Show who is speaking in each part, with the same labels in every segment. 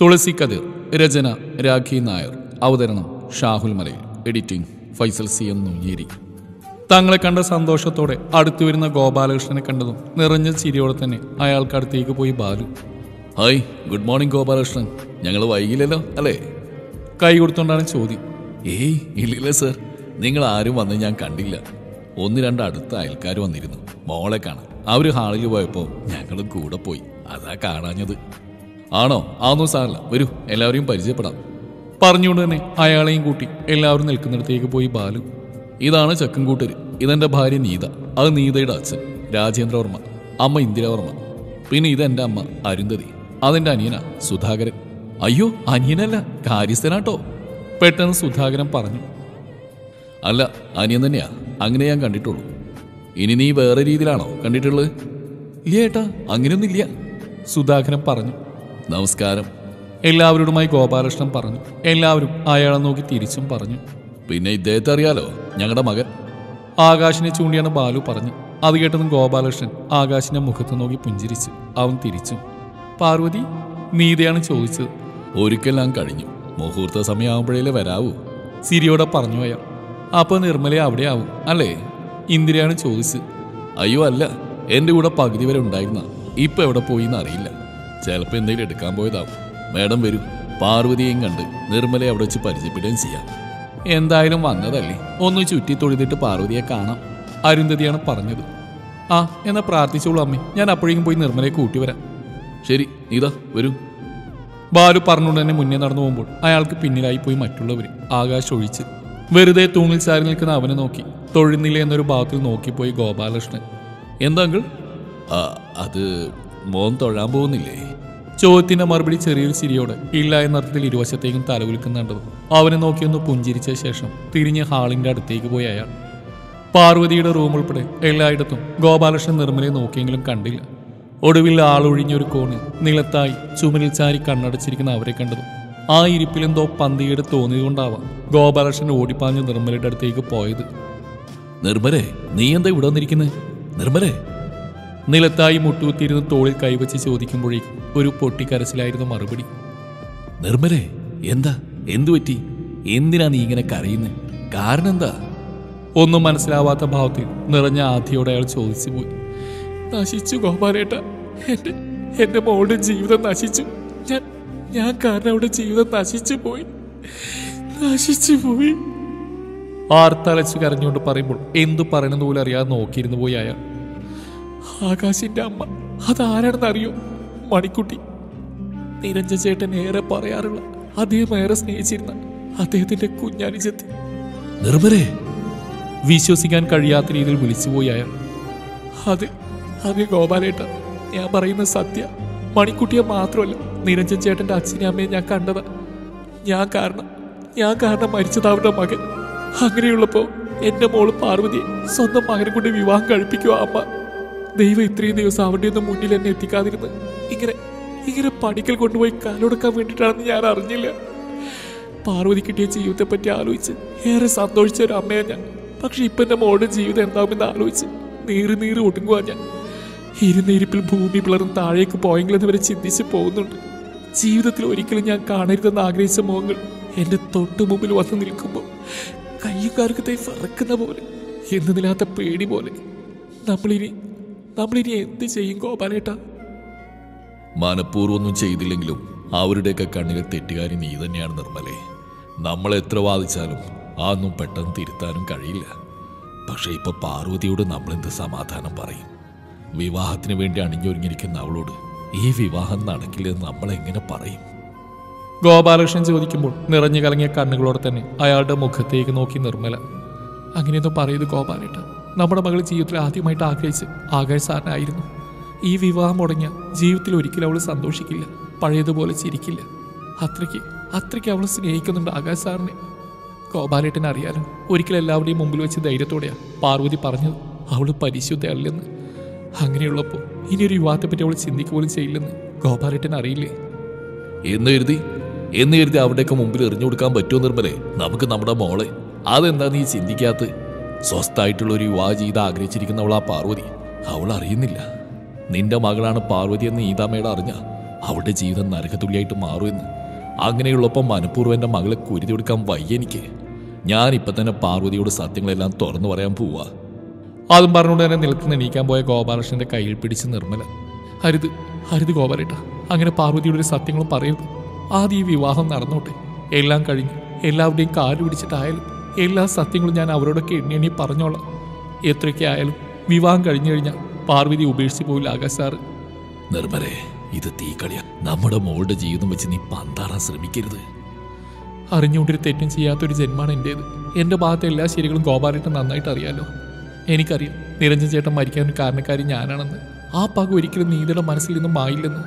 Speaker 1: തുളസി കതിർ രചന രാഖി നായർ അവതരണം Shahul Malayil editing Faisal C M Nuyyeri. തങ്ങളെ കണ്ട സന്തോഷത്തോടെ അടുത്തു വരുന്ന ഗോപാലകൃഷ്ണനെ കണ്ടതും നിറഞ്ഞ ചിരിയോടെ തന്നെ അയാൾക്ക് അടുത്തേക്ക് പോയി Balu. Hi good morning Gopalakrishnan. ഞങ്ങൾ വൈകില്ലല്ലോ അല്ലേ? കൈ കൊടുത്തോണ്ടാണ് ചോദ്യം. ഏയ് ഇല്ലില്ല സർ. നിങ്ങൾ ആരും വന്ന് ഞാൻ കണ്ടില്ല. ഒന്ന് രണ്ട് അടുത്ത അയൽക്കാർ വന്നിരുന്നു. മോളെ കാണാൻ. അവർ ഹാളിൽ പോയപ്പോൾ ഞങ്ങളും കൂടെ പോയി. അതാ കാണാഞ്ഞത്. ആണോ? ആന്നോ സാറല്ല. വരൂ എല്ലാവരെയും പരിചയപ്പെടാം. പറഞ്ഞുകൊണ്ട് തന്നെ അയാളെയും കൂട്ടി എല്ലാവരും നിൽക്കുന്നിടത്തേക്ക് പോയി ബാലു. ഇതാണ് ചക്കൻകൂട്ടര്. ഇതെന്റെ ഭാര്യ നീത. അത് നീതയുടെ അച്ഛൻ രാജേന്ദ്രവർമ്മ അമ്മ ഇന്ദിരാവർമ്മ പിന്നെ ഇതെന്റെ അമ്മ അരുന്ധതി. അതെന്റെ അനിയന സുധാകരൻ. അയ്യോ അനിയനല്ല കാര്യസ്ഥനാട്ടോ. പെട്ടെന്ന് സുധാകരൻ പറഞ്ഞു. അല്ല അനിയൻ തന്നെയാ. അങ്ങനെ ഞാൻ കണ്ടിട്ടുള്ളൂ. ഇനി നീ വേറെ രീതിയിലാണോ കണ്ടിട്ടുള്ളത്? ഇല്ല ഏട്ടാ അങ്ങനെയൊന്നുമില്ല. സുധാകരൻ പറഞ്ഞു. നമസ്കാരം. എല്ലാവരോടുമായി ഗോപാലകൃഷ്ണൻ പറഞ്ഞു. എല്ലാവരും അയാളെ നോക്കി തിരിച്ചും പറഞ്ഞു. പിന്നെ ഇദ്ദേഹത്തെ അറിയാലോ? ഞങ്ങളുടെ മകൻ. ആകാശിനെ ചൂണ്ടിയാണ് ബാലു പറഞ്ഞു. അത് കേട്ടതും ഗോപാലകൃഷ്ണൻ ആകാശിന്റെ മുഖത്ത് നോക്കി പുഞ്ചിരിച്ചു. അവൻ തിരിച്ചു. പാർവതി നീതയാണ് ചോദിച്ചത്. ഒരിക്കലും കഴിഞ്ഞു. മുഹൂർത്ത സമയമാകുമ്പോഴേ വരാവൂ? സിരിയോടെ പറഞ്ഞു അയാൾ. അപ്പൊ നിർമ്മല അവിടെ ആവും അല്ലേ? ഇന്ദിരയാണ് ചോദിച്ചത്. അയ്യോ അല്ല. എന്റെ കൂടെ പകുതി വരെ ഉണ്ടായിരുന്ന. ഇപ്പൊ എവിടെ പോയി അറിയില്ല ചിലപ്പോ എന്തെങ്കിലും എടുക്കാൻ പോയതാവും. മേഡം വരും. പാർവതിയെയും കണ്ട് നിർമ്മലയെ അവിടെ വെച്ച് പരിചയപ്പെടുകയും ചെയ്യാം. എന്തായാലും വന്നതല്ലേ? ഒന്ന് ചുറ്റി തൊഴുതിട്ട് പാർവതിയെ കാണാം. അരുന്ധതിയാണ് പറഞ്ഞത്. ആ എന്നാ പ്രാർത്ഥിച്ചോളൂ അമ്മേ. ഞാൻ അപ്പോഴേക്കും പോയി നിർമ്മലയെ കൂട്ടി വരാം. ശരി ഇതാ വരൂ. ബാലു പറഞ്ഞുകൊണ്ട് തന്നെ മുന്നേ നടന്നു പോകുമ്പോൾ അയാൾക്ക് പിന്നിലായി പോയി മറ്റുള്ളവർ ആകാശ് ഒഴിച്ച് വെറുതെ തൂണിൽ ചാരി നിൽക്കുന്ന അവനെ നോക്കി തൊഴുന്നില്ല എന്നൊരു ഭാഗത്തിൽ നോക്കിപ്പോയി ഗോപാലകൃഷ്ണൻ. എന്താങ്കിൾ അത് മോൻ തൊഴാൻ പോകുന്നില്ലേ? ചോദ്യത്തിന്റെ മറുപടി ചെറിയൊരു ചിരിയോടെ ഇല്ല എന്ന എന്നർത്ഥത്തിൽ ഇരുവശത്തേക്കും തലകുലുക്കുന്നുണ്ടത് അവനെ നോക്കിയൊന്ന് പുഞ്ചിരിച്ച ശേഷം തിരിഞ്ഞ് ഹാളിന്റെ അടുത്തേക്ക് പോയി അയാൾ. പാർവതിയുടെ റൂം ഉൾപ്പെടെ എല്ലായിടത്തും ഗോപാലകൃഷ്ണൻ നിർമ്മലയെ നോക്കിയെങ്കിലും കണ്ടില്ല. ഒടുവിൽ ആളൊഴിഞ്ഞൊരു കോണിൽ നിലത്തായി ചുമരിൽ ചാരി കണ്ണടച്ചിരിക്കുന്ന അവരെ കണ്ടതും ആ ഇരിപ്പിലെന്തോ പന്തികേട് തോന്നിയതുകൊണ്ടാവാം ഗോപാലകൃഷ്ണൻ ഓടിപ്പാഞ്ഞ് നിർമ്മലയുടെ അടുത്തേക്ക് പോയത്. നിർമ്മലേ നീ എന്താ ഇവിടെ വന്നിരിക്കുന്നത് നിർമ്മലേ നിലത്തായി മുട്ടുകുത്തിയിരുന്ന് തോളിൽ കൈവച്ച് ചോദിക്കുമ്പോഴേക്കും ഒരു പൊട്ടിക്കരച്ചിലായിരുന്നു മറുപടി. നിർമ്മലേ എന്താ? എന്തു പറ്റി? എന്തിനാ നീ ഇങ്ങനെ കരയുന്നത് കാരണം എന്താ? ഒന്നും മനസ്സിലാവാത്ത ഭാവത്തിൽ നിറഞ്ഞ ആധിയോടെ അയാൾ ചോദിച്ചു പോയി. നശിച്ചു ഗോപാലേട്ട എന്റെ എന്റെ മോളുടെ ജീവിതം നശിച്ചു. ഞാൻ ഞാൻ കാരണം അവിടെ ജീവിതം നശിച്ചു പോയി. നശിച്ചു പോയി. ആർത്തലച്ചു കരഞ്ഞുകൊണ്ട് പറയുമ്പോൾ എന്തു പറയണമെന്ന് പോലും അറിയാതെ നോക്കിയിരുന്നു പോയി അയാൾ. ആകാശിന്റെ അമ്മ അതാരാണെന്ന് അറിയോ മണിക്കുട്ടി. നിരഞ്ജ ചേട്ടൻ ഏറെ പറയാറുള്ള അദ്ദേഹം ഏറെ സ്നേഹിച്ചിരുന്ന അദ്ദേഹത്തിന്റെ കുഞ്ഞാനിജത്തി. നിർമ്മലേ വിശ്വസിക്കാൻ കഴിയാത്ത രീതിയിൽ വിളിച്ചുപോയി അയാൾ. അത് അത് ഗോപാലേട്ട ഞാൻ പറയുന്ന സത്യ. മണിക്കുട്ടിയെ മാത്രമല്ല നിരഞ്ജൻ ചേട്ടന്റെ അച്ഛനെ അമ്മയെ ഞാൻ കണ്ടതാ. ഞാൻ കാരണം ഞാൻ കാരണം മരിച്ചത് അവരുടെ മകൻ. അങ്ങനെയുള്ളപ്പോ എന്റെ മോൾ പാർവതിയെ സ്വന്തം മകനെ കൊണ്ട് വിവാഹം കഴിപ്പിക്കുക അമ്മ. ദൈവം ഇത്രയും ദിവസം അവരുടെ ഒന്നും മുന്നിൽ എന്നെ എത്തിക്കാതിരുന്ന് ഇങ്ങനെ ഇങ്ങനെ പടിക്കൽ കൊണ്ടുപോയി കാലൊടുക്കാൻ വേണ്ടിയിട്ടാണെന്ന് ഞാൻ അറിഞ്ഞില്ല. പാർവതി കിട്ടിയ ജീവിതത്തെ പറ്റി ആലോചിച്ച് ഏറെ സന്തോഷിച്ച ഒരു അമ്മയാണ് ഞാൻ. പക്ഷെ ഇപ്പൊ എന്റെ മോളുടെ ജീവിതം എന്താകുമെന്ന് ആലോചിച്ച് നീറി നീറി ഒടുങ്ങുവാ ഞാൻ. ഇരുന്ന ഇരിപ്പിൽ ഭൂമി പിളർന്ന് താഴേക്ക് പോയെങ്കിലെന്ന് വരെ ചിന്തിച്ച് പോകുന്നുണ്ട്. ജീവിതത്തിൽ ഒരിക്കലും ഞാൻ കാണരുതെന്ന് ആഗ്രഹിച്ച മുഖങ്ങൾ എന്റെ തൊട്ടു മുമ്പിൽ വന്ന് നിൽക്കുമ്പോൾ കയ്യുകാർക്ക് തൈ ഫറക്കുന്ന പോലെ എന്നതില്ലാത്ത പേടി പോലെ നമ്മളിനി നമ്മളിനി എന്ത് ചെയ്യും ഗോപാലേട്ട മനഃപൂർവമൊന്നും ചെയ്തില്ലെങ്കിലും അവരുടെയൊക്കെ കണ്ണിലെ തെറ്റുകാരി നീ തന്നെയാണ് നിർമ്മലേ. നമ്മൾ എത്ര വാദിച്ചാലും അതൊന്നും പെട്ടെന്ന് തിരുത്താനും കഴിയില്ല. പക്ഷേ ഇപ്പൊ പാർവതിയോട് നമ്മൾ എന്ത് സമാധാനം പറയും? വിവാഹത്തിന് വേണ്ടി അണിഞ്ഞൊരുങ്ങിയിരിക്കുന്ന അവളോട് ഈ വിവാഹം നടക്കില്ലെന്ന് നമ്മൾ എങ്ങനെ പറയും? ഗോപാലകൃഷ്ണൻ ചോദിക്കുമ്പോൾ നിറഞ്ഞു കലങ്ങിയ കണ്ണുകളോടെ തന്നെ അയാളുടെ മുഖത്തേക്ക് നോക്കി നിർമ്മല. അങ്ങനെയൊന്നും പറയത് ഗോപാലേട്ട. നമ്മുടെ മകൾ ജീവിതത്തിൽ ആദ്യമായിട്ട് ആഗ്രഹിച്ച് ആകാശ് സാറിനായിരുന്നു ഈ വിവാഹം മുടങ്ങിയ ജീവിതത്തിൽ ഒരിക്കലും അവൾ സന്തോഷിക്കില്ല. പഴയതുപോലെ ചിരിക്കില്ല. അത്രയ്ക്ക് അത്രയ്ക്ക് അവൾ സ്നേഹിക്കുന്നുണ്ട് ആകാശ് സാറിനെ ഗോപാലേട്ടനെ അറിയാലോ ഒരിക്കൽ എല്ലാവരുടെയും മുമ്പിൽ വെച്ച് ധൈര്യത്തോടെയാണ് പാർവതി പറഞ്ഞത്. അവൾ പരിശുദ്ധയല്ലെന്ന് അങ്ങനെയുള്ളപ്പോൾ ഇനി ഒരു വിവാഹത്തെ പറ്റി അവൾ ചിന്തിക്കുക പോലും ചെയ്യില്ലെന്ന് ഗോപാലേട്ടൻ അറിയില്ലേ? എന്ന് കരുതി എന്ന് കരുതി അവിടെയൊക്കെ മുമ്പിൽ എറിഞ്ഞു കൊടുക്കാൻ പറ്റുമോ നിർമ്മലേ? നമുക്ക് നമ്മുടെ മോളെ. അതെന്താ നീ ചിന്തിക്കാത്ത സ്വസ്ഥായിട്ടുള്ള ഒരു വിവാഹ ജീവിതം ആഗ്രഹിച്ചിരിക്കുന്നവൾ ആ പാർവതി. അവൾ അറിയുന്നില്ല. നിന്റെ മകളാണ് പാർവതി എന്ന് ഈതാമ്മയുടെ അറിഞ്ഞ
Speaker 2: അവളുടെ ജീവിതം നരകതുല്യായിട്ട് മാറുമെന്ന്. അങ്ങനെയുള്ളപ്പം മനഃപൂർവം എന്റെ മകളെ കുരുതി കൊടുക്കാൻ വയ്യ എനിക്ക്. ഞാനിപ്പോൾ തന്നെ പാർവതിയോട് സത്യങ്ങളെല്ലാം തുറന്നു പറയാൻ പോവാ.
Speaker 1: അതും പറഞ്ഞുകൊണ്ട് തന്നെ നിലത്ത് എണീക്കാൻ പോയ ഗോപാലകൃഷ്ണന്റെ കയ്യിൽ പിടിച്ച് നിർമ്മല. ഹരിത് ഹരിത് ഗോപാലേട്ട അങ്ങനെ പാർവതിയുടെ ഒരു സത്യങ്ങളും പറയരുത്. ആദ്യം ഈ വിവാഹം നടന്നോട്ടെ. എല്ലാം കഴിഞ്ഞ് എല്ലാവരുടെയും കാൽ പിടിച്ചിട്ടായാലും. എല്ലാ സത്യങ്ങളും ഞാൻ അവരോടൊക്കെ എണ്ണി എണ്ണി പറഞ്ഞോളാം. എത്രയൊക്കെ ആയാലും വിവാഹം കഴിഞ്ഞു കഴിഞ്ഞാൽ പാർവതി ഉപേക്ഷിച്ച് പോയില്ല ആകാശ് സാറ്.
Speaker 2: നിർമ്മലേ ഇത് തീക്കളിയ. നമ്മുടെ മോളുടെ ജീവിതം വെച്ച് നീ പന്താറാൻ ശ്രമിക്കരുത്.
Speaker 1: അറിഞ്ഞുകൊണ്ടൊരു തെറ്റും ചെയ്യാത്തൊരു ജന്മാണ് എന്റേത് എന്റെ ഭാഗത്തെ എല്ലാ ശരികളും ഗോപാലേട്ടൻ നന്നായിട്ട് അറിയാലോ. എനിക്കറിയാം നിരഞ്ജൻ ചേട്ടൻ മരിക്കാൻ ഒരു കാരണക്കാരി ഞാനാണെന്ന്. ആ പക ഒരിക്കലും നീതിയുടെ മനസ്സിൽ നിന്നും മായില്ലെന്ന്.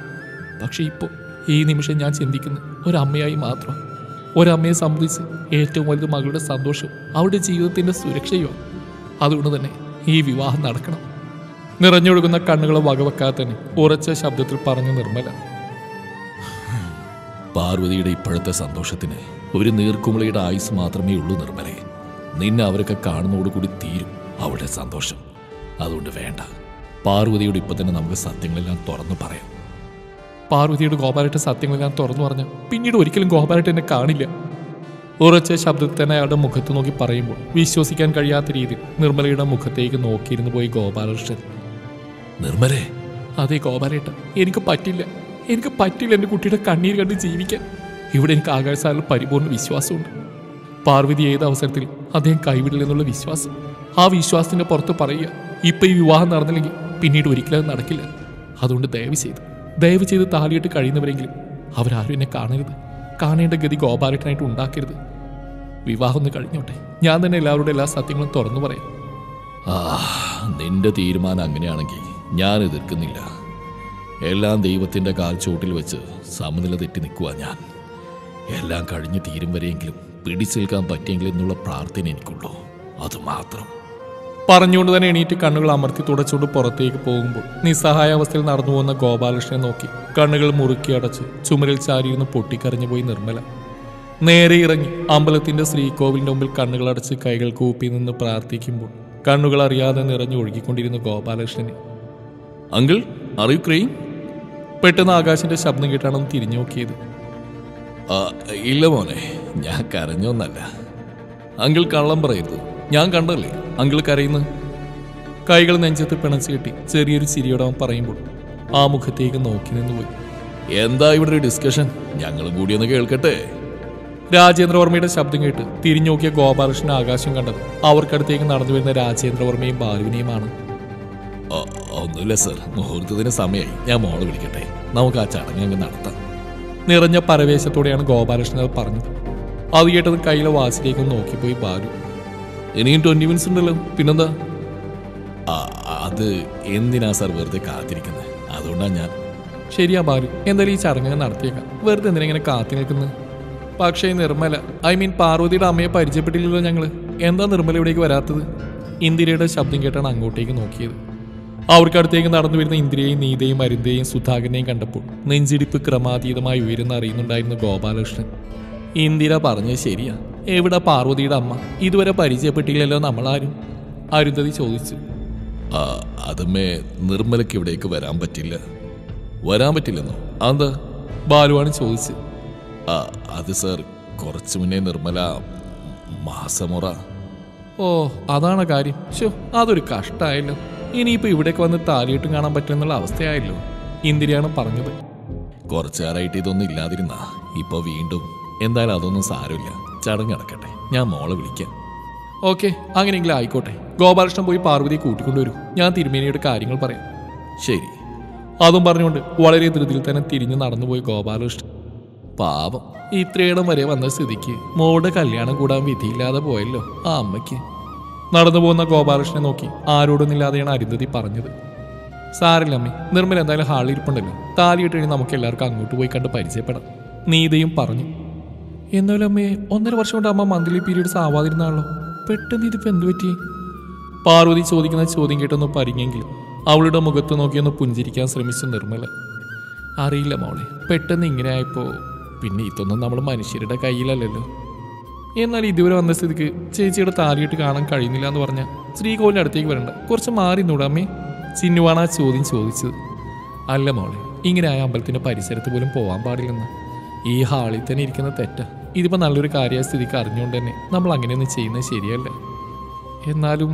Speaker 1: പക്ഷേ ഇപ്പോൾ ഈ നിമിഷം ഞാൻ ചിന്തിക്കുന്നു ഒരമ്മയായി മാത്രം. ഒരമ്മയെ സംബന്ധിച്ച് ഏറ്റവും വലുത് മകളുടെ സന്തോഷവും അവളുടെ ജീവിതത്തിന്റെ സുരക്ഷയുമാണ്. അതുകൊണ്ട് തന്നെ ഈ വിവാഹം നടക്കണം. നിറഞ്ഞൊഴുകുന്ന കണ്ണുകളെ വകവെക്കാതെ തന്നെ ഉറച്ച ശബ്ദത്തിൽ പറഞ്ഞു നിർമ്മല.
Speaker 2: പാർവതിയുടെ ഇപ്പോഴത്തെ സന്തോഷത്തിന് ഒരു നീർക്കുമിളയുടെ ആയുസ് മാത്രമേ ഉള്ളൂ നിർമ്മലേ. നിന്നെ അവരൊക്കെ കാണുന്നതോടുകൂടി തീരും അവളുടെ സന്തോഷം. അതുകൊണ്ട് വേണ്ട. പാർവതിയോട് ഇപ്പൊ തന്നെ നമുക്ക് സത്യങ്ങളെല്ലാം തുറന്നു പറയാം.
Speaker 1: പാർവതിയുടെ ഗോപാലേട്ട സത്യങ്ങളെല്ലാം തുറന്നു പറഞ്ഞു പിന്നീട് ഒരിക്കലും ഗോപാലേട്ട എന്നെ കാണില്ല. ഉറച്ച ശബ്ദത്തിൽ തന്നെ അയാളുടെ മുഖത്ത് നോക്കി പറയുമ്പോൾ വിശ്വസിക്കാൻ കഴിയാത്ത രീതിയിൽ നിർമ്മലയുടെ മുഖത്തേക്ക് നോക്കിയിരുന്നു പോയി ഗോപാലകൃഷ്ണൻ.
Speaker 2: നിർമ്മലേ.
Speaker 1: അതെ ഗോപാലേട്ട എനിക്ക് പറ്റില്ല. എനിക്ക് പറ്റില്ല എന്റെ കുട്ടിയുടെ കണ്ണീർ കണ്ട് ജീവിക്കാൻ. ഇവിടെ എനിക്ക് ആകാശാലിൽ പരിപൂർണ വിശ്വാസമുണ്ട്. പാർവതി ഏത് അവസരത്തിൽ അദ്ദേഹം കൈവിടില്ലെന്നുള്ള വിശ്വാസം. ആ വിശ്വാസത്തിന്റെ പുറത്ത് പറയുക ഇപ്പം ഈ വിവാഹം നടന്നില്ലെങ്കിൽ പിന്നീട് ഒരിക്കലും അത് നടക്കില്ല. അതുകൊണ്ട് ദയവ് ചെയ്ത് ദയവ് ചെയ്ത് താലിയിട്ട് കഴിയുന്നവരെങ്കിലും അവരാരും എന്നെ കാണരുത്. കാണേണ്ട ഗതി ഗോപാലേട്ടനായിട്ട് ഉണ്ടാക്കരുത്. വിവാഹം ഒന്ന് കഴിഞ്ഞോട്ടെ. ഞാൻ തന്നെ എല്ലാവരുടെ എല്ലാ സത്യങ്ങളും തുറന്നു പറയാം.
Speaker 2: ആ നിന്റെ തീരുമാനം അങ്ങനെയാണെങ്കിൽ ഞാൻ എതിർക്കുന്നില്ല. എല്ലാം ദൈവത്തിന്റെ കാൽച്ചോട്ടിൽ വെച്ച് സമനില തെറ്റി നിൽക്കുക ഞാൻ. എല്ലാം കഴിഞ്ഞ് തീരും വരെയെങ്കിലും പിടിച്ചേൽക്കാൻ പറ്റിയെങ്കിലും എന്നുള്ള പ്രാർത്ഥന എനിക്കുള്ളൂ. അത് മാത്രം.
Speaker 1: പറഞ്ഞുകൊണ്ട് തന്നെ എണീറ്റ് കണ്ണുകൾ അമർത്തി തുടച്ചുകൊണ്ട് പുറത്തേക്ക് പോകുമ്പോൾ നിസ്സഹായാവസ്ഥയിൽ നടന്നു പോകുന്ന ഗോപാലകൃഷ്ണനെ നോക്കി. കണ്ണുകൾ മുറുക്കി അടച്ച് ചുമരിൽ ചാരിയിരുന്ന് പൊട്ടിക്കരഞ്ഞു പോയി നിർമ്മല. നേരെ ഇറങ്ങി അമ്പലത്തിന്റെ ശ്രീകോവിലിന്റെ മുമ്പിൽ കണ്ണുകൾ അടച്ച് കൈകൾ കൂപ്പി നിന്ന് പ്രാർത്ഥിക്കുമ്പോൾ കണ്ണുകൾ അറിയാതെ നിറഞ്ഞു ഒഴുകിക്കൊണ്ടിരുന്ന ഗോപാലകൃഷ്ണനെ.
Speaker 2: അങ്കിൾ അറിയൂ ക്രെയിൻ
Speaker 1: പെട്ടെന്ന് ആകാശിന്റെ ശബ്ദം കേട്ടാണെന്ന് തിരിഞ്ഞു നോക്കിയത്.
Speaker 2: ഇല്ല മോനെ ഞാൻ കരഞ്ഞൊന്നല്ല. അങ്കിൾ കള്ളം പറയരുത്. ഞാൻ കണ്ടല്ലേ അങ്കിൾ കരയുന്നത്
Speaker 1: കൈകൾ നെഞ്ചത്ത് പിണച്ചു കെട്ടി ചെറിയൊരു ചിരിയോടെ അവൻ പറയുമ്പോൾ ആ മുഖത്തേക്ക് നോക്കി നിന്നുപോയി.
Speaker 2: എന്താ ഇവിടെ ഒരു ഡിസ്കഷൻ ഞങ്ങളും കൂടി ഒന്ന് കേൾക്കട്ടെ.
Speaker 1: രാജേന്ദ്രവർമ്മയുടെ ശബ്ദം കേട്ട് തിരിഞ്ഞോക്കിയ ഗോപാലകൃഷ്ണൻ ആകാശം കണ്ടത് അവർക്കടുത്തേക്ക് നടന്നു വരുന്ന രാജേന്ദ്രവർമ്മയും ബാലുവിനെയുമാണ്.
Speaker 2: ഒന്നുമില്ല സർ. മുഹൂർത്തത്തിന് സമയമായി ഞാൻ മോൾ വിളിക്കട്ടെ. നമുക്ക് ആ ചടങ്ങ് അങ്ങ് നടത്താം.
Speaker 1: നിറഞ്ഞ പരവേശത്തോടെയാണ് ഗോപാലകൃഷ്ണൻ പറഞ്ഞത്. അത് കേട്ടത് കയ്യിലെ വാസിലേക്കൊന്ന് നോക്കിപ്പോയി ബാലു.
Speaker 2: ഇനിയും ട്വന്റി മിനിറ്റ്സ് ഉണ്ടല്ലോ. പിന്നെന്താ? അത് എന്തിനാ സാർ വെറുതെ കാത്തിരിക്കുന്നത് അതുകൊണ്ടാണ് ഞാൻ.
Speaker 1: ശരിയാ ബാലു എന്തായാലും ഈ ചടങ്ങ് നടത്തിയേക്കാം. വെറുതെ എന്തിനാ ഇങ്ങനെ കാത്തി നിൽക്കുന്നത് പക്ഷേ നിർമ്മല ഐ മീൻ പാർവതിയുടെ അമ്മയെ പരിചയപ്പെട്ടില്ലല്ലോ ഞങ്ങൾ. എന്താ നിർമ്മല ഇവിടേക്ക് വരാത്തത്? ഇന്ദിരയുടെ ശബ്ദം കേട്ടാണ് അങ്ങോട്ടേക്ക് നോക്കിയത്. അവർക്കടുത്തേക്ക് നടന്നു വരുന്ന ഇന്ദിരയെയും നീതയും അരുന്തയും സുധാകരനെയും കണ്ടപ്പോൾ നെഞ്ചിടിപ്പ് ക്രമാതീതമായി ഉയരുന്ന അറിയുന്നുണ്ടായിരുന്നു ഗോപാലകൃഷ്ണൻ. ഇന്ദിര പറഞ്ഞത് ശരിയാ. എവിടെ പാർവതിയുടെ അമ്മ? ഇതുവരെ പരിചയപ്പെട്ടില്ലല്ലോ നമ്മളാരും. അരുന്ധതി ചോദിച്ചു.
Speaker 2: ആ, അതുമേ നിർമ്മലയ്ക്ക് ഇവിടേക്ക് വരാൻ പറ്റില്ല. വരാൻ പറ്റില്ലെന്നോ? അതെന്താ?
Speaker 1: ബാലുവാണ്
Speaker 2: ചോദിച്ച് അത് സാർ കുറച്ചു മുന്നേ നിർമ്മല മാസമുറ.
Speaker 1: ഓ അതാണ് കാര്യം. ഷോ അതൊരു കഷ്ടമായല്ലോ ഇനിയിപ്പോ ഇവിടേക്ക് വന്ന് താലിയിട്ടും കാണാൻ പറ്റുമെന്നുള്ള അവസ്ഥയായല്ലോ. ഇന്ദിരയാണ് പറഞ്ഞത്.
Speaker 2: കുറച്ചു നേരമായിട്ട് ഇതൊന്നും ഇല്ലാതിരുന്നാ. ഇപ്പൊ വീണ്ടും. എന്തായാലും അതൊന്നും സാരമില്ല. ചടങ്ങ് നടക്കട്ടെ. ഞാൻ മോളെ വിളിക്കാം.
Speaker 1: ഓക്കെ അങ്ങനെയെങ്കിലും ആയിക്കോട്ടെ. ഗോപാലകൃഷ്ണൻ പോയി പാർവതിയെ കൂട്ടിക്കൊണ്ടുവരൂ ഞാൻ തിരുമേനിയുടെ കാര്യങ്ങൾ പറയാം.
Speaker 2: ശരി.
Speaker 1: അതും പറഞ്ഞുകൊണ്ട് വളരെ ധൃതിയിൽ തന്നെ തിരിഞ്ഞു നടന്നുപോയി ഗോപാലകൃഷ്ണൻ. പാവം ഇത്രയിടം വരെ വന്ന സ്ഥിതിക്ക് മോളുടെ കല്യാണം കൂടാൻ വിധിയില്ലാതെ പോയല്ലോ ആ അമ്മയ്ക്ക്. നടന്നു പോകുന്ന ഗോപാലകൃഷ്ണനെ നോക്കി ആരോടൊന്നില്ലാതെയാണ് അരുന്ധതി പറഞ്ഞത്. സാറില്ല അമ്മേ നിർമ്മല എന്തായാലും ഹാളിൽ ഇരിപ്പുണ്ടല്ലോ. താലിയിട്ട് കഴിഞ്ഞ് നമുക്ക് എല്ലാവർക്കും അങ്ങോട്ട് പോയി കണ്ട് പരിചയപ്പെടാം. നീതയും പറഞ്ഞു. എന്നാലും അമ്മേ ഒന്നര വർഷം കൊണ്ട് അമ്മ മന്ത്ലി പീരീഡ്സ് ആവാതിരുന്നാണല്ലോ. പെട്ടെന്ന് ഇതിപ്പോ എന്ത് പറ്റി? പാർവതി ചോദിക്കുന്ന ചോദ്യം കേട്ടൊന്ന് പരിങ്ങെങ്കിലും അവളുടെ മുഖത്ത് നോക്കിയൊന്ന് പുഞ്ചിരിക്കാൻ ശ്രമിച്ചു നിർമ്മല. അറിയില്ല മോളെ പെട്ടെന്ന് ഇങ്ങനെ ആയപ്പോ പിന്നെ ഇതൊന്നും നമ്മൾ മനുഷ്യരുടെ കയ്യിലല്ലല്ലോ. എന്നാൽ ഇതുവരെ വന്ന സ്ഥിതിക്ക് ചേച്ചിയുടെ താലിയിട്ട് കാണാൻ കഴിയുന്നില്ല എന്ന് പറഞ്ഞാൽ ശ്രീകോവിലിന്റെ അടുത്തേക്ക് വരണ്ട. കുറച്ച് മാറി നൂടാമേ ചിന്നുവാണ് ആ ചോദ്യം ചോദിച്ചത്. അല്ല മോളെ ഇങ്ങനെ ആ അമ്പലത്തിന്റെ പരിസരത്ത് പോലും പോകാൻ പാടില്ലെന്ന്. ഈ ഹാളിൽ തന്നെ ഇരിക്കുന്ന തെറ്റ. ഇതിപ്പോ നല്ലൊരു കാര്യ സ്ഥിതിക്ക് അറിഞ്ഞുകൊണ്ട് തന്നെ നമ്മൾ അങ്ങനെയൊന്നും ചെയ്യുന്നത് ശരിയല്ല. എന്നാലും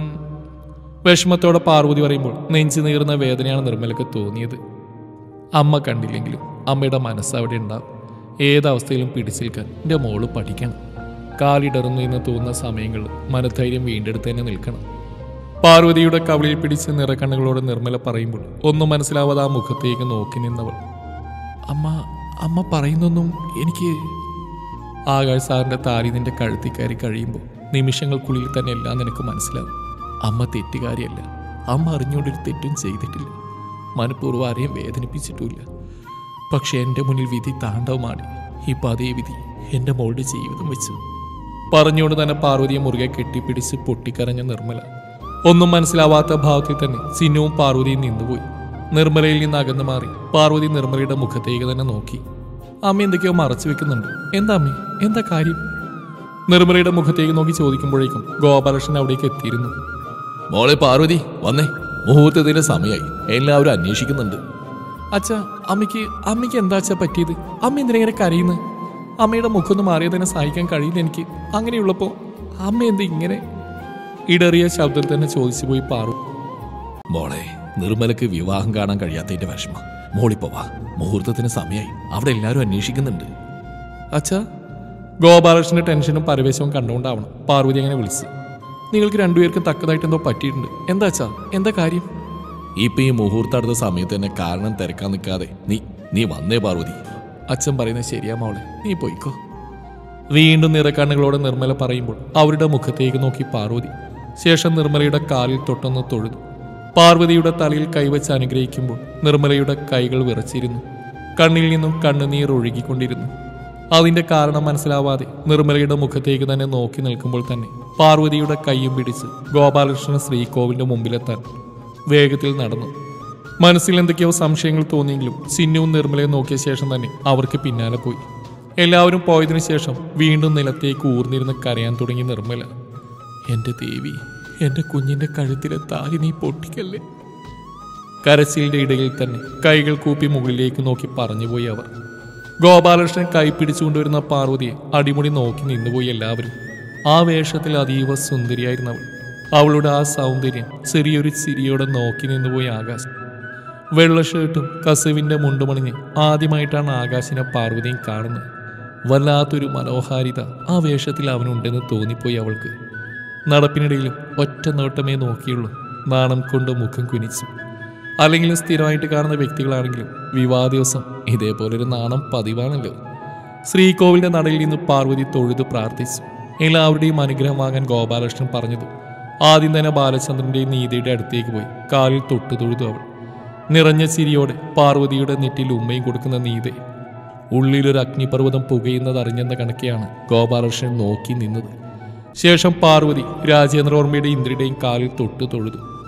Speaker 1: വിഷമത്തോടെ പാർവതി പറയുമ്പോൾ നെഞ്ചു നീറുന്ന വേദനയാണ് നിർമ്മലക്ക് തോന്നിയത്. അമ്മ കണ്ടില്ലെങ്കിലും അമ്മയുടെ മനസ്സ് അവിടെ ഉണ്ടാവും. ഏതവസ്ഥയിലും പിടിച്ചിൽക്കാൻ എന്റെ മോൾ പഠിക്കണം. കാലിടറുന്നു എന്ന് തോന്നുന്ന സമയങ്ങളിൽ മനധൈര്യം വീണ്ടെടുത്ത് തന്നെ നിൽക്കണം. പാർവതിയുടെ കവളിയിൽ പിടിച്ച് നിറക്കണ്ണുകളോട് നിർമ്മല പറയുമ്പോൾ ഒന്നും മനസ്സിലാവാതെ ആ മുഖത്തേക്ക് നോക്കി നിന്നവൾ അമ്മ അമ്മ പറയുന്നൊന്നും എനിക്ക് ആകാശ് സാറിന്റെ താലി നിന്റെ കഴുത്തി കയറി കഴിയുമ്പോൾ നിമിഷങ്ങൾക്കുള്ളിൽ തന്നെ എല്ലാം നിനക്ക് മനസ്സിലാവും. അമ്മ തെറ്റുകാരിയല്ല. അമ്മ അറിഞ്ഞുകൊണ്ടൊരു തെറ്റും ചെയ്തിട്ടില്ല. മനഃപൂർവം ആരെയും വേദനിപ്പിച്ചിട്ടുമില്ല. പക്ഷെ എന്റെ മുന്നിൽ വിധി താണ്ഡവമാണ്. ഇപ്പോൾ അതേ വിധി എന്റെ മോളുടെ ജീവിതം വെച്ചു. പറഞ്ഞുകൊണ്ട് തന്നെ പാർവതിയെ മുറുകെ കെട്ടിപ്പിടിച്ച് പൊട്ടിക്കരഞ്ഞ നിർമ്മല. ഒന്നും മനസ്സിലാവാത്ത ഭാവത്തിൽ തന്നെ സിനുവും പാർവതിയും നിന്നുപോയി. നിർമ്മലയിൽ നിന്ന് അകന്നു മാറി പാർവതി നിർമ്മലയുടെ മുഖത്തേക്ക് തന്നെ നോക്കി. അമ്മ എന്തൊക്കെയോ മറച്ചു വെക്കുന്നുണ്ട്. എന്താ അമ്മേ? എന്താ കാര്യം? നിർമ്മലയുടെ മുഖത്തേക്ക് നോക്കി ചോദിക്കുമ്പോഴേക്കും ഗോപാലകൃഷ്ണൻ അവിടേക്ക് എത്തിയിരുന്നു.
Speaker 2: മോളെ പാർവതി വന്നേ. മുഹൂർത്തത്തിന്റെ സമയമായി എല്ലാവരും അന്വേഷിക്കുന്നുണ്ട്.
Speaker 1: അച്ഛ അമ്മയ്ക്ക് അമ്മയ്ക്ക് എന്താ അച്ഛാ പറ്റിയത്? അമ്മ എന്തിനെ ഇങ്ങനെ കരയുന്നത് അമ്മയുടെ മുഖമൊന്ന് മാറിയത് തന്നെ സഹിക്കാൻ കഴിയില്ല എനിക്ക്. അങ്ങനെയുള്ളപ്പോൾ അമ്മ എന്ത് ഇങ്ങനെ? ഇടറിയ ശബ്ദത്തിൽ തന്നെ ചോദിച്ചു പോയി പാറു
Speaker 2: മോളെ നിർമ്മലക്ക് വിവാഹം കാണാൻ കഴിയാത്തതിന്റെ വിഷമം. മോളിപ്പോ വാ. മുഹൂർത്തത്തിന് സമയമായി അവിടെ എല്ലാവരും അന്വേഷിക്കുന്നുണ്ട്.
Speaker 1: അച്ഛാ ഗോപാലകൃഷ്ണന്റെ ടെൻഷനും പരവേശവും കണ്ടുകൊണ്ടാവണം പാർവതി അങ്ങനെ വിളിച്ച് നിങ്ങൾക്ക് രണ്ടുപേർക്കും തക്കതായിട്ട് എന്തോ പറ്റിയിട്ടുണ്ട്. എന്താ വെച്ചാ എന്താ കാര്യം?
Speaker 2: ഇപ്പൊ ഈ മുഹൂർത്തം അടുത്ത സമയത്ത് തന്നെ കാരണം തിരക്കാൻ നിൽക്കാതെ നീ നീ വന്നേ പാർവതി.
Speaker 1: അച്ഛൻ പറയുന്നത് ശരിയാ മോളെ. നീ പോയിക്കോ. വീണ്ടും നിറക്കണ്ണുകളോടെ നിർമ്മല പറയുമ്പോൾ അവരുടെ മുഖത്തേക്ക് നോക്കി പാർവതി. ശേഷം നിർമ്മലയുടെ കാലിൽ തൊട്ടൊന്ന് തൊഴുതു. പാർവതിയുടെ തലയിൽ കൈവച്ച് അനുഗ്രഹിക്കുമ്പോൾ നിർമ്മലയുടെ കൈകൾ വിറച്ചിരുന്നു. കണ്ണിൽ നിന്നും കണ്ണുനീർ ഒഴുകിക്കൊണ്ടിരുന്നു. അതിന്റെ കാരണം മനസ്സിലാവാതെ നിർമ്മലയുടെ മുഖത്തേക്ക് തന്നെ നോക്കി നിൽക്കുമ്പോൾ തന്നെ പാർവതിയുടെ കൈയും പിടിച്ച് ഗോപാലകൃഷ്ണൻ ശ്രീകോവിലിന്റെ മുമ്പിലെത്താൻ വേഗത്തിൽ നടന്നു. മനസ്സിൽ എന്തൊക്കെയോ സംശയങ്ങൾ തോന്നിയെങ്കിലും സിന്നുവും നിർമ്മലയും നോക്കിയ ശേഷം തന്നെ അവർക്ക് പിന്നാലെ പോയി. എല്ലാവരും പോയതിനു ശേഷം വീണ്ടും നിലത്തേക്ക് ഊർന്നിരുന്ന് കരയാൻ തുടങ്ങി നിർമ്മല. എന്റെ ദേവി എന്റെ കുഞ്ഞിന്റെ കഴുത്തിലെ താലി നീ പൊട്ടിക്കല്ലേ? കരച്ചിലിന്റെ ഇടയിൽ തന്നെ കൈകൾ കൂപ്പി മുകളിലേക്ക് നോക്കി പറഞ്ഞുപോയി അവർ. ഗോപാലകൃഷ്ണൻ കൈപ്പിടിച്ചുകൊണ്ടുവരുന്ന പാർവതിയെ അടിമുടി നോക്കി നിന്നുപോയി എല്ലാവരും. ആ വേഷത്തിൽ അതീവ സുന്ദരിയായിരുന്നവൾ. അവളുടെ ആ സൗന്ദര്യം ചെറിയൊരു ചിരിയോടെ നോക്കി നിന്നുപോയി ആകാശ്. വെള്ള ഷർട്ടും കസുവിന്റെ മുണ്ടുമണിഞ്ഞ് ആദ്യമായിട്ടാണ് ആകാശിനെ പാർവതിയും കാണുന്നത്. വല്ലാത്തൊരു മനോഹാരിത ആ വേഷത്തിൽ അവനുണ്ടെന്ന് തോന്നിപ്പോയി അവൾക്ക്. നടപ്പിനിടയിലും ഒറ്റ നോട്ടമേ നോക്കിയുള്ളൂ. നാണം കൊണ്ട് മുഖം കുനിച്ചു. അല്ലെങ്കിലും സ്ഥിരമായിട്ട് കാണുന്ന വ്യക്തികളാണെങ്കിലും വിവാഹ ദിവസം ഇതേപോലൊരു നാണം പതിവാണല്ലോ. ശ്രീകോവിലിന്റെ നടയിൽ നിന്ന് പാർവതി തൊഴുത് പ്രാർത്ഥിച്ചു. എല്ലാവരുടെയും അനുഗ്രഹം വാങ്ങാൻ ഗോപാലകൃഷ്ണൻ പറഞ്ഞത് ആദ്യം തന്നെ ബാലചന്ദ്രന്റെയും നീതിയുടെ അടുത്തേക്ക് പോയി. കാലിൽ തൊട്ടു തൊഴുതു അവൾ. നിറഞ്ഞ ചിരിയോടെ പാർവതിയുടെ നെറ്റിൽ ഉമ്മയും കൊടുക്കുന്ന നീതെ ഉള്ളിലൊരു അഗ്നിപർവതം പുകയുന്നത് അറിഞ്ഞെന്ന കണക്കെയാണ് ഗോപാലകൃഷ്ണൻ നോക്കി നിന്നത്. ശേഷം പാർവതി രാജേന്ദ്രവർമ്മയുടെയും ഇന്ദ്രയുടെയും കാലിൽ തൊട്ടു തൊഴുതു.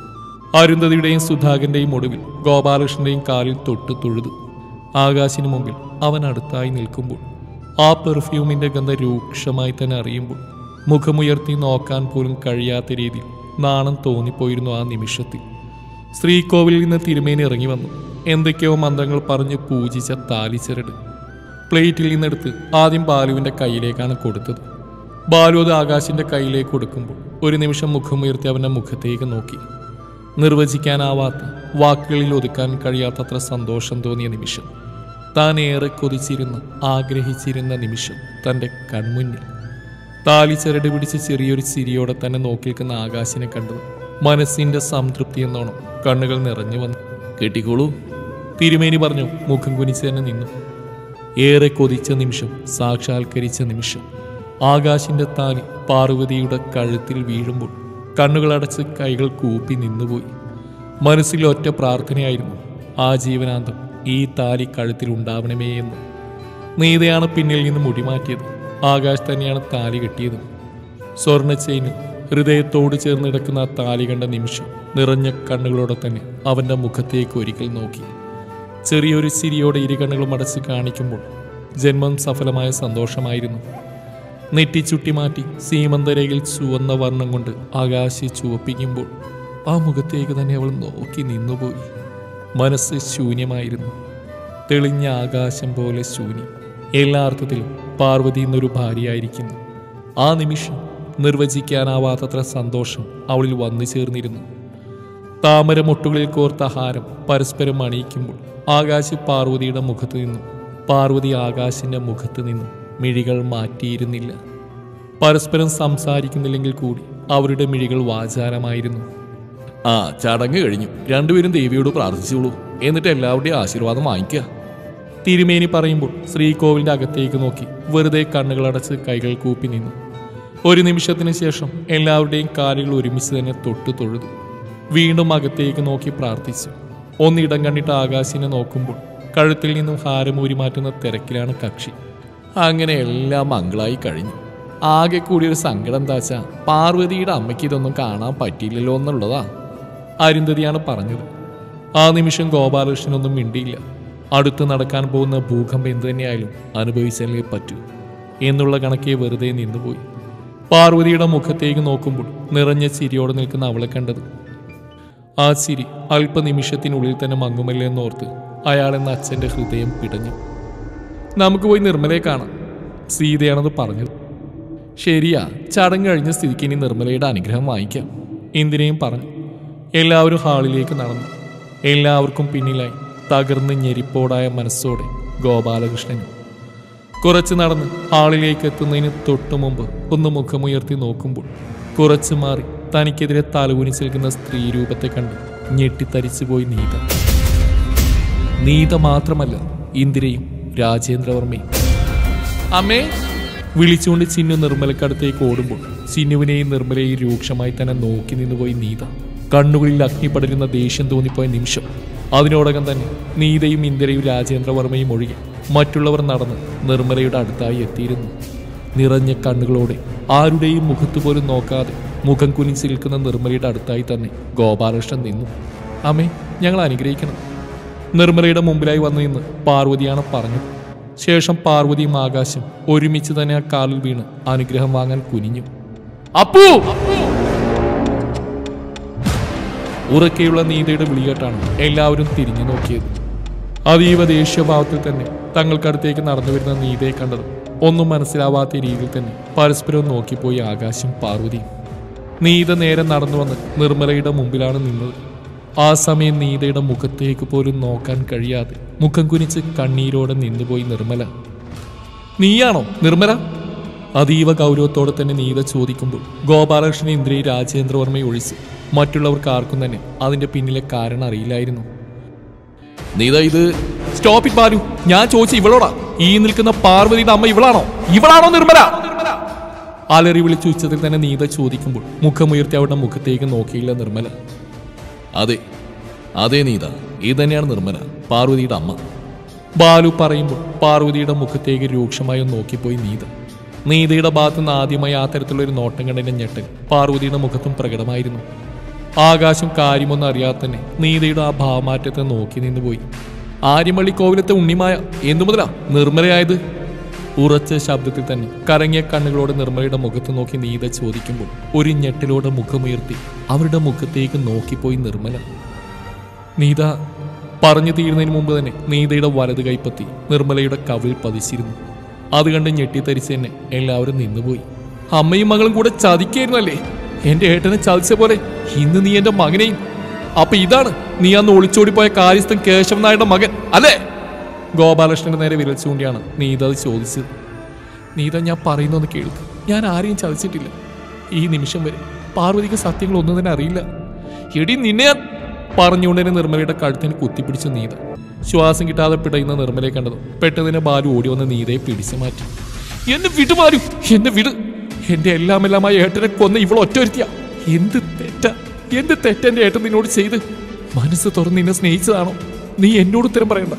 Speaker 1: അരുന്ധതിയുടെയും സുധാകരന്റെയും ഒടുവിൽ ഗോപാലകൃഷ്ണന്റെയും കാലിൽ തൊട്ട് തൊഴുതു ആകാശിനു മുമ്പിൽ അവൻ അടുത്തായി നിൽക്കുമ്പോൾ ആ പെർഫ്യൂമിന്റെ ഗന്ധം രൂക്ഷമായി തന്നെ അറിയുമ്പോൾ മുഖമുയർത്തി നോക്കാൻ പോലും കഴിയാത്ത രീതിയിൽ നാണം തോന്നിപ്പോയിരുന്നു ആ നിമിഷത്തിൽ. ശ്രീകോവിലിൽ നിന്ന് തിരുമേനി ഇറങ്ങി വന്നു. എന്തൊക്കെയോ മന്ത്രങ്ങൾ പറഞ്ഞ് പൂജിച്ച താലിച്ചരട് പ്ലേറ്റിൽ നിന്നെടുത്ത് ആദ്യം ബാലുവിന്റെ കയ്യിലേക്കാണ് കൊടുത്തത്. ബാലു അത് ആകാശിന്റെ കയ്യിലേക്ക് കൊടുക്കുമ്പോൾ ഒരു നിമിഷം മുഖമുയർത്തി അവന്റെ മുഖത്തേക്ക് നോക്കി. നിർവചിക്കാനാവാത്ത വാക്കുകളിൽ ഒതുക്കാൻ കഴിയാത്തത്ര സന്തോഷം തോന്നിയ നിമിഷം താൻ ഏറെ കൊതിച്ചിരുന്ന ആഗ്രഹിച്ചിരുന്ന നിമിഷം തന്റെ കൺമുന്നിൽ. താലി ചരട് പിടിച്ച് ചെറിയൊരു ചിരിയോടെ തന്നെ നോക്കി നിൽക്കുന്ന ആകാശിനെ കണ്ടത് മനസ്സിന്റെ സംതൃപ്തി എന്നോണം കണ്ണുകൾ നിറഞ്ഞു വന്നു.
Speaker 2: കെട്ടിക്കോളൂ.
Speaker 1: തിരുമേനി പറഞ്ഞു മുഖം കുനിച്ച് തന്നെ നിന്നു. ഏറെ കൊതിച്ച നിമിഷം സാക്ഷാത്കരിച്ച നിമിഷം ആകാശിന്റെ താലി പാർവതിയുടെ കഴുത്തിൽ വീഴുമ്പോൾ കണ്ണുകളടച്ച് കൈകൾ കൂപ്പി നിന്നുപോയി. മനസ്സിൽ ഒറ്റ പ്രാർത്ഥനയായിരുന്നു. ആ ജീവനാന്തം ഈ താലി കഴുത്തിൽ ഉണ്ടാവണമേ എന്ന്. നീതയാണ് പിന്നിൽ നിന്ന് മുടിമാറ്റിയത് ആകാശ് തന്നെയാണ് താലി കെട്ടിയത്. സ്വർണ ചെയിന് ഹൃദയത്തോട് ചേർന്ന് കിടക്കുന്ന താലി കണ്ട നിമിഷം നിറഞ്ഞ കണ്ണുകളോടെ തന്നെ അവന്റെ മുഖത്തേക്ക് ഒരിക്കൽ നോക്കി. ചെറിയൊരു ചിരിയോടെ ഇരു കണ്ണുകളും അടച്ച് കാണിക്കുമ്പോൾ ജന്മം സഫലമായ സന്തോഷമായിരുന്നു. നെറ്റിച്ചുട്ടി മാറ്റി സീമന്തരയിൽ ചുവന്ന വർണം കൊണ്ട് ആകാശി ചുവപ്പിക്കുമ്പോൾ ആ മുഖത്തേക്ക് തന്നെ അവൾ നോക്കി നിന്നുപോയി. മനസ്സ് ശൂന്യമായിരുന്നു. തെളിഞ്ഞ ആകാശം പോലെ ശൂന്യം. എല്ലാ അർത്ഥത്തിലും പാർവതി എന്നൊരു ഭാര്യയായിരിക്കുന്നു. ആ നിമിഷം നിർവചിക്കാനാവാത്തത്ര സന്തോഷം അവളിൽ വന്നു ചേർന്നിരുന്നു. താമരമൊട്ടുകളിൽ കോർത്ത ഹാരം പരസ്പരം അണിയിക്കുമ്പോൾ ആകാശ് പാർവതിയുടെ മുഖത്ത് നിന്നും. പാർവതി ആകാശിന്റെ മുഖത്ത് നിന്നും. മിഴികൾ മാറ്റിയിരുന്നില്ല. പരസ്പരം സംസാരിക്കുന്നില്ലെങ്കിൽ കൂടി അവരുടെ മിഴികൾ വാചാരമായിരുന്നു.
Speaker 2: ആ ചടങ്ങ് കഴിഞ്ഞു. രണ്ടുപേരും ദേവിയോട് പ്രാർത്ഥിച്ചോളൂ എന്നിട്ട് എല്ലാവരുടെയും ആശീർവാദം വാങ്ങിക്കുക
Speaker 1: തിരുമേനി പറയുമ്പോൾ ശ്രീകോവിലിന്റെ അകത്തേക്ക് നോക്കി വെറുതെ കണ്ണുകളടച്ച് കൈകൾ കൂപ്പി നിന്നു. ഒരു നിമിഷത്തിന് ശേഷം എല്ലാവരുടെയും കാലുകൾ ഒരുമിച്ച് തന്നെ തൊട്ടു തൊഴുതു. വീണ്ടും അകത്തേക്ക് നോക്കി പ്രാർത്ഥിച്ചു. ഒന്നിടം കണ്ടിട്ട് ആകാശിനെ നോക്കുമ്പോൾ കഴുത്തിൽ നിന്നും ഹാരമൂരി മാറ്റുന്ന തിരക്കിലാണ് കക്ഷി.
Speaker 2: അങ്ങനെ എല്ലാം മംഗളായി കഴിഞ്ഞു. ആകെ കൂടി ഒരു സങ്കടം താച്ച പാർവതിയുടെ അമ്മയ്ക്ക് ഇതൊന്നും കാണാൻ പറ്റിയില്ലല്ലോ എന്നുള്ളതാ
Speaker 1: അരുന്ധതിയാണ് പറഞ്ഞത്. ആ നിമിഷം ഗോപാലകൃഷ്ണനൊന്നും മിണ്ടിയില്ല. അടുത്ത് നടക്കാൻ പോകുന്ന ഭൂകമ്പം എന്തു തന്നെയായാലും അനുഭവിച്ചാലേ പറ്റൂ എന്നുള്ള കണക്കേ വെറുതെ നിന്നുപോയി. പാർവതിയുടെ മുഖത്തേക്ക് നോക്കുമ്പോൾ നിറഞ്ഞ ചിരിയോടെ നിൽക്കുന്ന അവളെ കണ്ടത്. ആ ചിരി അല്പനിമിഷത്തിനുള്ളിൽ തന്നെ മങ്ങുമല്ലേ എന്നോർത്ത് അയാളെന്ന അച്ഛന്റെ ഹൃദയം പിടഞ്ഞു. നമുക്ക് പോയി നിർമ്മലയെ കാണാം. സീതയാണെന്ന് പറഞ്ഞത്. ശരിയാ ചടങ്ങ് കഴിഞ്ഞ സ്ഥിതിക്ക് ഇനി നിർമ്മലയുടെ അനുഗ്രഹം വാങ്ങിക്കാം. എന്തിനേയും പറഞ്ഞു. എല്ലാവരും ഹാളിലേക്ക് നടന്നു. എല്ലാവർക്കും പിന്നിലായി തകർന്ന് ഞെരിപ്പോടായ മനസ്സോടെ ഗോപാലകൃഷ്ണനും. കുറച്ച് നടന്ന് ഹാളിലേക്ക് എത്തുന്നതിന് തൊട്ടു മുമ്പ് ഒന്ന് മുഖമുയർത്തി നോക്കുമ്പോൾ കുറച്ച് മാറി തനിക്കെതിരെ തലകുനി നിൽക്കുന്ന സ്ത്രീ രൂപത്തെ കണ്ട് ഞെട്ടിത്തരിച്ചു പോയി നീത. നീത മാത്രമല്ല ഇന്ദിരയും രാജേന്ദ്രവർമ്മയും അമ്മേ. വിളിച്ചുകൊണ്ട് ചിന്നു നിർമ്മലക്കടുത്തേക്ക് ഓടുമ്പോൾ ചിന്നുവിനെയും നിർമ്മലയെയും രൂക്ഷമായി തന്നെ നോക്കി നിന്നുപോയി നീത. കണ്ണുകളിൽ അഗ്നി പടരുന്ന ദേഷ്യം തോന്നിപ്പോയ നിമിഷം. അതിനോടകം തന്നെ നീതയും ഇന്ദിരയും രാജേന്ദ്രവർമ്മയും ഒഴികെ മറ്റുള്ളവർ നടന്ന് നിർമ്മലയുടെ അടുത്തായി എത്തിയിരുന്നു. നിറഞ്ഞ കണ്ണുകളോടെ ആരുടെയും മുഖത്ത് പോലും നോക്കാതെ മുഖം കുനിച്ച് നിൽക്കുന്ന നിർമ്മലയുടെ അടുത്തായി തന്നെ ഗോപാലകൃഷ്ണൻ നിന്നു. അമ്മേ ഞങ്ങൾ അനുഗ്രഹിക്കണം. നിർമ്മലയുടെ മുമ്പിലായി വന്നു നിന്ന് പാർവതിയാണ് പറഞ്ഞത് ശേഷം പാർവതിയും ആകാശം ഒരുമിച്ച് തന്നെ ആ കാലിൽ വീണ് അനുഗ്രഹം വാങ്ങാൻ കുനിഞ്ഞു. അപ്പു! ഉറക്കെയുള്ള നീതയുടെ വിളികേട്ടാണ് എല്ലാവരും തിരിഞ്ഞു നോക്കിയത്. അതീവ ദേഷ്യഭാവത്തിൽ തന്നെ തങ്ങൾക്കടുത്തേക്ക് നടന്നു വരുന്ന നീതയെ കണ്ടത് ഒന്നും മനസ്സിലാവാത്ത രീതിയിൽ തന്നെ പരസ്പരം നോക്കിപ്പോയി ആകാശം പാർവതി നീത നേരെ നടന്നു വന്ന് നിർമ്മലയുടെ മുമ്പിലാണ് നിന്നത്. ആ സമയം നീതയുടെ മുഖത്തേക്ക് പോലും നോക്കാൻ കഴിയാതെ മുഖം കുനിച്ച് കണ്ണീരോടെ നിന്നുപോയി നിർമ്മല. നീയാണോ നിർമ്മല? അതീവ ഗൗരവത്തോടെ തന്നെ നീത ചോദിക്കുമ്പോൾ ഗോപാലകൃഷ്ണൻ ഇന്ദ്രി രാജേന്ദ്രവർമ്മയെ ഒഴിച്ച് മറ്റുള്ളവർക്ക് ആർക്കും തന്നെ അതിന്റെ പിന്നിലെ കാരണം അറിയില്ലായിരുന്നു.
Speaker 2: നീത ഇത്
Speaker 1: സ്റ്റോപ്പ് ഇറ്റ് ബാലു. ഞാൻ ചോദിച്ച ഇവളോടാ. ഈ നിൽക്കുന്ന പാർവതിയുടെ അമ്മ ഇവളാണോ? ഇവളാണോ നിർമ്മല? അലറി വിളിച്ചു ഉച്ചത്തിൽ തന്നെ നീത ചോദിക്കുമ്പോൾ മുഖമുയർത്തി അവരുടെ മുഖത്തേക്ക് നോക്കിയില്ല നിർമ്മല.
Speaker 2: അതെ അതെ നീത. ഇത് തന്നെയാണ് നിർമ്മല പാർവതിയുടെ അമ്മ.
Speaker 1: ബാലു പറയുമ്പോൾ പാർവതിയുടെ മുഖത്തേക്ക് രൂക്ഷമായി നോക്കിപ്പോയി നീത. നീതയുടെ ഭാഗത്തു നിന്ന് ആദ്യമായി ആ തരത്തിലുള്ള ഒരു നോട്ടം കണ്ടതിന്റെ ഞെട്ടൽ പാർവതിയുടെ മുഖത്തും പ്രകടമായിരുന്നു. ആകാശം കാര്യമൊന്നും അറിയാതെ തന്നെ നീതയുടെ ആ ഭാവമാറ്റത്തെ നോക്കി നിന്നുപോയി. ആര്യമള്ളി കോവിലത്തെ ഉണ്ണിമായ എന്തു മുതലാ നിർമ്മലയായത്? ഉറച്ച ശബ്ദത്തിൽ തന്നെ കറങ്ങിയ കണ്ണുകളോടെ നിർമ്മലയുടെ മുഖത്ത് നോക്കി നീത ചോദിക്കുമ്പോൾ ഒരു ഞെട്ടിലോടെ മുഖമുയർത്തി അവരുടെ മുഖത്തേക്ക് നോക്കിപ്പോയി നിർമ്മല. നീത പറഞ്ഞു തീരുന്നതിന് മുമ്പ് തന്നെ നീതയുടെ വലത് കൈപ്പത്തി നിർമ്മലയുടെ കവിൽ പതിച്ചിരുന്നു. അത് കണ്ട് ഞെട്ടിത്തരിച്ച് തന്നെ എല്ലാവരും നിന്നുപോയി. അമ്മയും മകളും കൂടെ ചതിക്കായിരുന്നല്ലേ? എന്റെ ഏട്ടനെ ചതിച്ച പോലെ ഇന്ന് നീ എന്റെ മകനെയും. അപ്പൊ ഇതാണ് നീ അന്ന് ഒളിച്ചോടിപ്പോയ കാര്യസ്ഥൻ കേശവൻ നായരുടെ മകൻ അല്ലേ? ഗോപാലകൃഷ്ണന്റെ നേരെ വിരൽ ചൂണ്ടിയാണ് നീത അത് ചോദിച്ചത്. നീത ഞാൻ പറയുന്നൊന്ന് കേൾക്ക്. ഞാൻ ആരെയും ചതിച്ചിട്ടില്ല. ഈ നിമിഷം വരെ പാർവതിക്ക് സത്യങ്ങൾ ഒന്നും തന്നെ അറിയില്ല. എടി നിന്നെ ഞാൻ പറഞ്ഞുകൊണ്ട് നിർമ്മലയുടെ കഴുത്തിന് കുത്തിപ്പിടിച്ച നീത. ശ്വാസം കിട്ടാതെ പിടയുന്ന നിർമ്മലയെ കണ്ടത് പെട്ടെന്ന് ബാലു ഓടി വന്ന് നീതയെ പിടിച്ചു മാറ്റി. എന്നെ വിട് ബാലു എന്നെ വിട്. എന്റെ എല്ലാം എല്ലാമായി ഏട്ടനെ കൊന്ന ഇവൾ ഒറ്റൊരുത്തിയ. എന്ത് തെറ്റ? എന്ത് തെറ്റ എന്റെ ഏട്ടൻ നിന്നോട് ചെയ്ത്? മനസ്സ് തുറന്ന് നിന്നെ സ്നേഹിച്ചതാണോ? നീ എന്നോട് ഉത്തരം പറയണ്ട.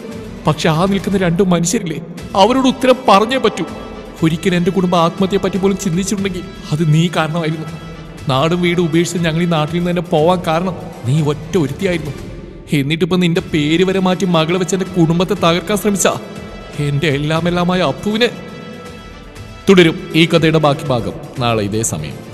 Speaker 1: പക്ഷെ ആ നിൽക്കുന്ന രണ്ടു മനുഷ്യരില്ലേ? അവരോട് ഉത്തരം പറഞ്ഞേ പറ്റൂ. ഒരിക്കലും എന്റെ കുടുംബം ആത്മഹത്യയെ പറ്റി പോലും ചിന്തിച്ചിട്ടുണ്ടെങ്കിൽ അത് നീ കാരണമായിരുന്നു. നാടും വീടും ഉപേക്ഷിച്ച് ഞങ്ങൾ ഈ നാട്ടിൽ നിന്ന് തന്നെ പോവാൻ കാരണം നീ ഒറ്റ ഒരുത്തിയായിരുന്നു. എന്നിട്ടിപ്പോ നിന്റെ പേര് വരെ മാറ്റി മകളെ വെച്ച് എന്റെ കുടുംബത്തെ തകർക്കാൻ ശ്രമിച്ച? എന്റെ എല്ലാമെല്ലാമായ അപ്പുവിനെ. തുടരും ഈ കഥയുടെ ബാക്കി ഭാഗം നാളെ ഇതേ സമയം.